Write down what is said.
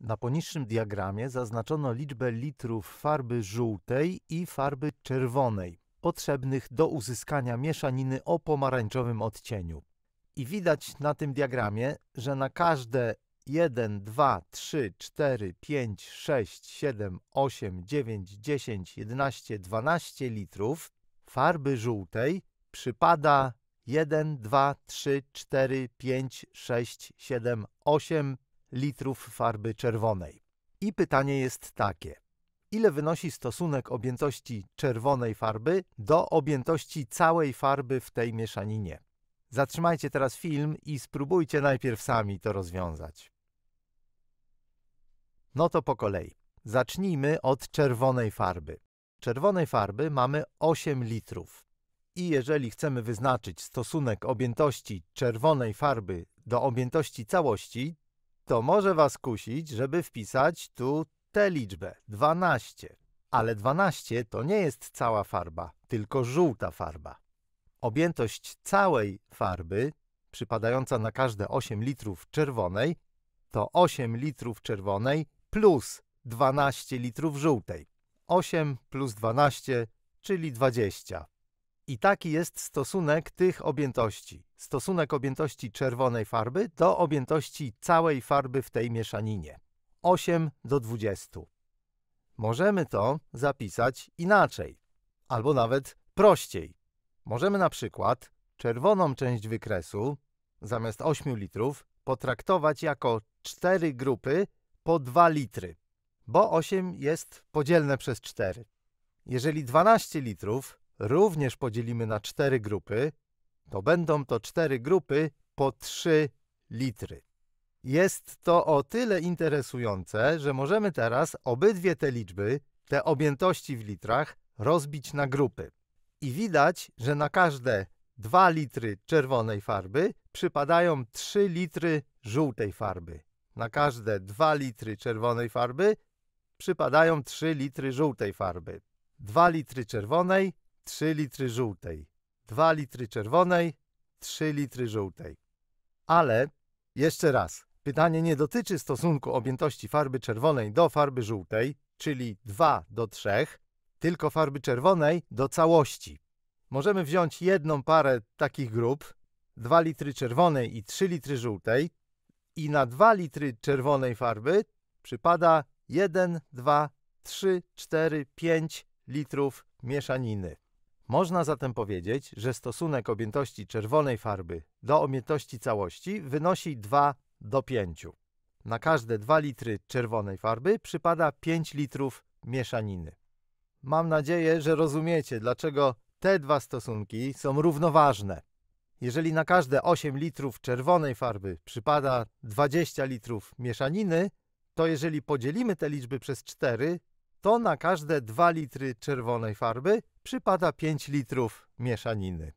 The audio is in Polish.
Na poniższym diagramie zaznaczono liczbę litrów farby żółtej i farby czerwonej, potrzebnych do uzyskania mieszaniny o pomarańczowym odcieniu. I widać na tym diagramie, że na każde 1, 2, 3, 4, 5, 6, 7, 8, 9, 10, 11, 12 litrów farby żółtej przypada 1, 2, 3, 4, 5, 6, 7, 8 litrów farby czerwonej. I pytanie jest takie. Ile wynosi stosunek objętości czerwonej farby do objętości całej farby w tej mieszaninie? Zatrzymajcie teraz film i spróbujcie najpierw sami to rozwiązać. No to po kolei. Zacznijmy od czerwonej farby. Czerwonej farby mamy 8 litrów. I jeżeli chcemy wyznaczyć stosunek objętości czerwonej farby do objętości całości, to może Was kusić, żeby wpisać tu tę liczbę 12. Ale 12 to nie jest cała farba, tylko żółta farba. Objętość całej farby, przypadająca na każde 8 litrów czerwonej, to 8 litrów czerwonej plus 12 litrów żółtej. 8 plus 12, czyli 20. I taki jest stosunek tych objętości. Stosunek objętości czerwonej farby do objętości całej farby w tej mieszaninie. 8 do 20. Możemy to zapisać inaczej, albo nawet prościej. Możemy na przykład czerwoną część wykresu zamiast 8 litrów potraktować jako 4 grupy po 2 litry, bo 8 jest podzielne przez 4. Jeżeli 12 litrów również podzielimy na 4 grupy, to będą to 4 grupy po 3 litry. Jest to o tyle interesujące, że możemy teraz obydwie te liczby, te objętości w litrach, rozbić na grupy. I widać, że na każde 2 litry czerwonej farby przypadają 3 litry żółtej farby. Na każde 2 litry czerwonej farby przypadają 3 litry żółtej farby. 2 litry czerwonej, 3 litry żółtej. 2 litry czerwonej, 3 litry żółtej. Ale jeszcze raz, pytanie nie dotyczy stosunku objętości farby czerwonej do farby żółtej, czyli 2 do 3, tylko farby czerwonej do całości. Możemy wziąć jedną parę takich grup, 2 litry czerwonej i 3 litry żółtej i na 2 litry czerwonej farby przypada 1, 2, 3, 4, 5 litrów mieszaniny. Można zatem powiedzieć, że stosunek objętości czerwonej farby do objętości całości wynosi 2 do 5. Na każde 2 litry czerwonej farby przypada 5 litrów mieszaniny. Mam nadzieję, że rozumiecie, dlaczego te dwa stosunki są równoważne. Jeżeli na każde 8 litrów czerwonej farby przypada 20 litrów mieszaniny, to jeżeli podzielimy te liczby przez 4, to na każde 2 litry czerwonej farby przypada 5 litrów mieszaniny.